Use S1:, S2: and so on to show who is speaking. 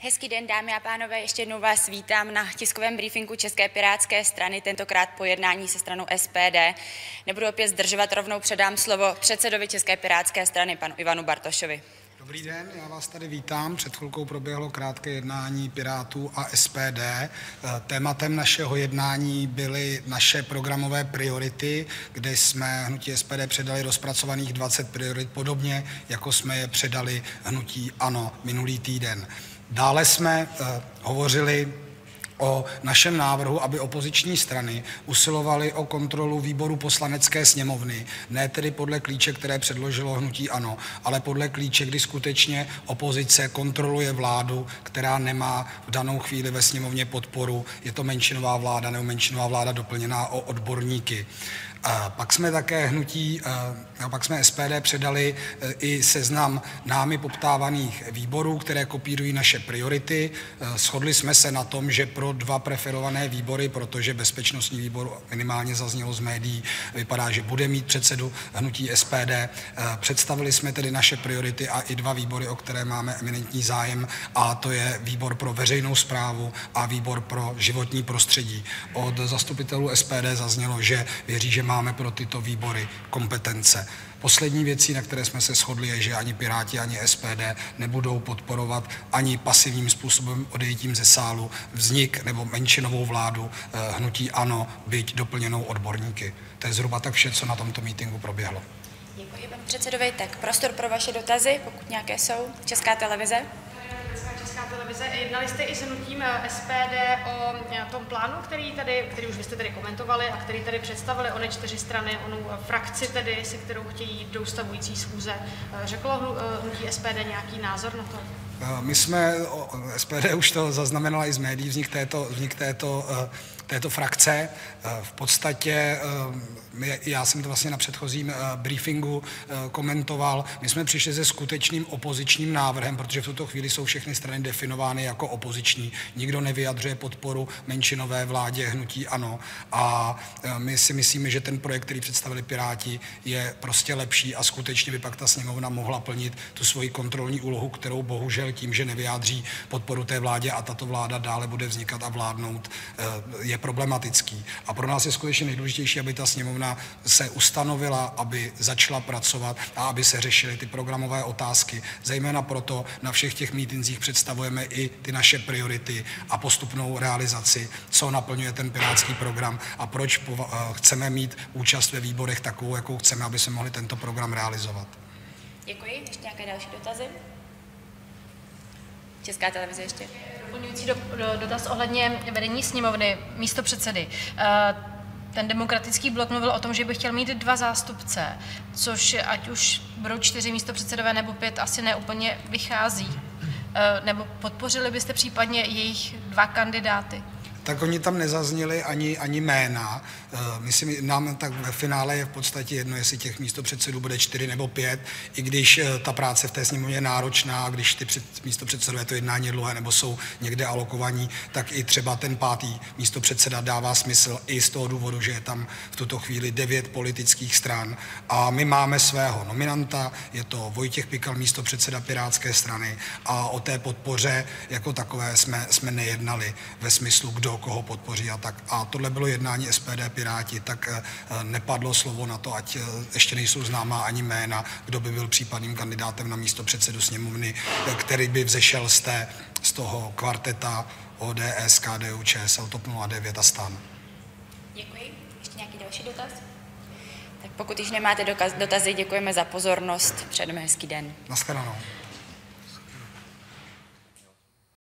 S1: Hezký den, dámy a pánové. Ještě jednou vás vítám na tiskovém briefingu České pirátské strany, tentokrát po jednání se stranou SPD. Nebudu opět zdržovat, rovnou předám slovo předsedovi České pirátské strany, panu Ivanu Bartošovi.
S2: Dobrý den, já vás tady vítám. Před chvilkou proběhlo krátké jednání Pirátů a SPD. Tématem našeho jednání byly naše programové priority, kde jsme hnutí SPD předali rozpracovaných 20 priorit, podobně jako jsme je předali hnutí ANO minulý týden. Dále jsme eh, hovořili o našem návrhu, aby opoziční strany usilovaly o kontrolu výboru poslanecké sněmovny, ne tedy podle klíče, které předložilo hnutí ANO, ale podle klíče, kdy skutečně opozice kontroluje vládu, která nemá v danou chvíli ve sněmovně podporu. Je to menšinová vláda nebo menšinová vláda doplněná o odborníky. A pak jsme také hnutí, a pak jsme SPD předali e, i seznam námi poptávaných výborů, které kopírují naše priority. E, shodli jsme se na tom, že pro dva preferované výbory, protože bezpečnostní výbor minimálně zaznělo z médií, vypadá, že bude mít předsedu hnutí SPD. Představili jsme tedy naše priority a i dva výbory, o které máme eminentní zájem, a to je výbor pro veřejnou zprávu a výbor pro životní prostředí. Od zastupitelů SPD zaznělo, že věří, že máme pro tyto výbory kompetence. Poslední věcí, na které jsme se shodli, je, že ani Piráti, ani SPD nebudou podporovat ani pasivním způsobem odejítím ze sálu vznik nebo menšinovou vládu eh, hnutí ANO, byť doplněnou odborníky. To je zhruba tak vše, co na tomto mítingu proběhlo.
S1: Děkuji panu předsedovi. Tak prostor pro vaše dotazy, pokud nějaké jsou. Česká televize
S3: televize. Jednali jste i s hnutím eh, SPD o eh, tom plánu, který tady, který už jste tady komentovali a který tady představili ony čtyři strany, onu eh, frakci tedy, se kterou chtějí do ustavující schůze. Řeklo hnutí SPD nějaký názor na to?
S2: My jsme, SPD už to zaznamenala i z médií, vznik této, vznik této této frakce. Eh, v podstatě eh, já jsem to vlastně na předchozím eh, briefingu komentoval. My jsme přišli se skutečným opozičním návrhem, protože v tuto chvíli jsou všechny strany definovány jako opoziční. Nikdo nevyjadřuje podporu menšinové vládě hnutí ANO. A my si myslíme, že ten projekt, který představili Piráti, je prostě lepší a skutečně by pak ta sněmovna mohla plnit tu svoji kontrolní úlohu, kterou bohužel tím, že nevyjádří podporu té vládě a tato vláda dále bude vznikat a vládnout, je problematický. A pro nás je skutečně nejdůležitější, aby ta sněmovna se ustanovila, aby začala pracovat a aby se řešily ty programové otázky. Zejména proto na všech těch mítinzích představujeme i ty naše priority a postupnou realizaci, co naplňuje ten pirátský program a proč eh, chceme mít účast ve výborech takovou, jakou chceme, aby se mohli tento program realizovat.
S1: Děkuji. Ještě nějaké další dotazy? Česká televize ještě.
S3: Doplňující do, do, dotaz ohledně vedení sněmovny, místo předsedy. Eh, ten demokratický blok mluvil o tom, že by chtěl mít dva zástupce, což ať už budou čtyři místo předsedové nebo pět, asi neúplně vychází. Eh, nebo podpořili byste případně jejich dva kandidáty?
S2: Tak oni tam nezazněli ani, ani jména. Eh, myslím, nám tak ve finále je v podstatě jedno, jestli těch místo předsedů bude čtyři nebo pět, i když eh, ta práce v té sněmovně je náročná, když ty před, místo předsedové to jednání je dlouhé nebo jsou někde alokovaní, tak i třeba ten pátý místo předseda dává smysl i z toho důvodu, že je tam v tuto chvíli devět politických stran a my máme svého nominanta, je to Vojtěch Pikal, místo předseda Pirátské strany a o té podpoře jako takové jsme, jsme nejednali ve smyslu, kdo koho podpoří a tak. A tohle bylo jednání SPD Piráti, tak eh, nepadlo slovo na to, ať eh, ještě nejsou známá ani jména, kdo by byl případným kandidátem na místo předsedu sněmovny, eh, který by vzešel z, té, z toho kvarteta ODS, KDU, ČSL, TOP 09 a STAN.
S1: Děkuji. Ještě nějaký další dotaz? Tak pokud již nemáte dokaz, dotazy, děkujeme za pozornost. Předeme hezký den.
S2: Naschledanou.